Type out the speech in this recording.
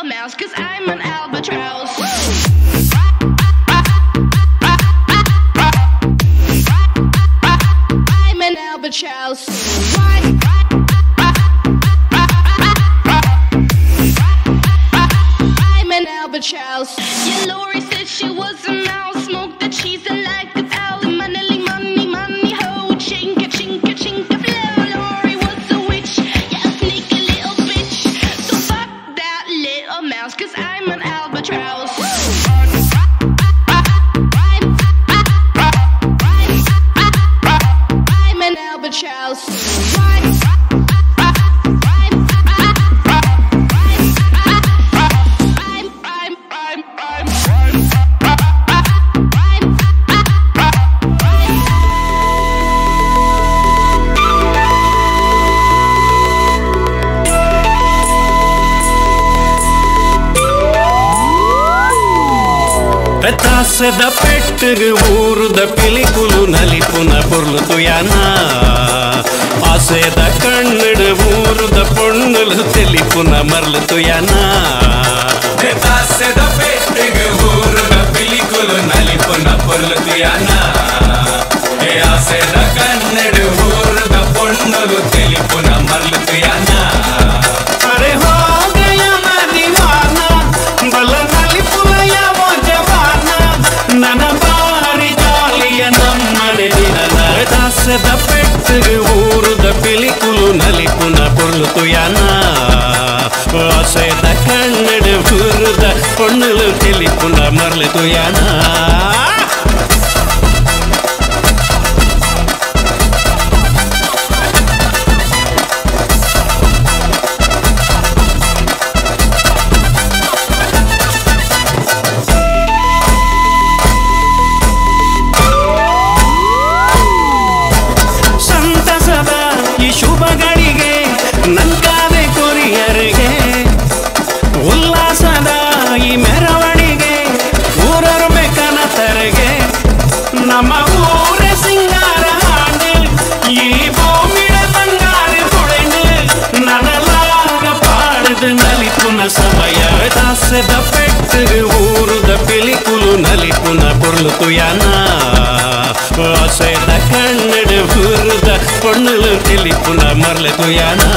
a mouse, cause I'm an albatross. ತಾಸದ ಪೆಟ್ಟಗ ಊರುದ ಪಿಲಿಕುಲು ನಲಿಪುನ ಪೊರ್ಲು ತುಯನ ಆಸೆದ ಕಣ್ಣಡ ಊರುದ ಪೊಣ್ಣಲು ತೆಲಿಪುನ ಮರ್ಲು ತುಯನ ಬರದ ಪೆಟ್ಟಿಗೆ ಊರುದ ಪಿಲಿಕುಲು ನಲಿಪುನ ಪೊಳ್ಳುತುಯನ ಆಸೆದ ಕನ್ನಡ ಊರುದ ಪೊಣ್ಣಲು ತಿಳಿಪುನ ಮರಳಿತುಯನ ನಮ್ಮ ಊರ ಸಿಂಗಾರ ಹಾಡು ಇಲ್ಲಿ ಭೂಮಿಡ ಬಂಗಾರ ಕೊಡೆನು ನನಲಾಗ ಪಾಡದು ನಲಿಪುನ ಸಮಯ ದಾಸದ ಪೆಟ್ಟರು ಊರುದ ಪಿಲಿಕುಲು ನಲಿಪುನ பொருளுக்குயானா சேத கண்ணடு புருத பொண்ணுல தெளிப்புன மரல துயானா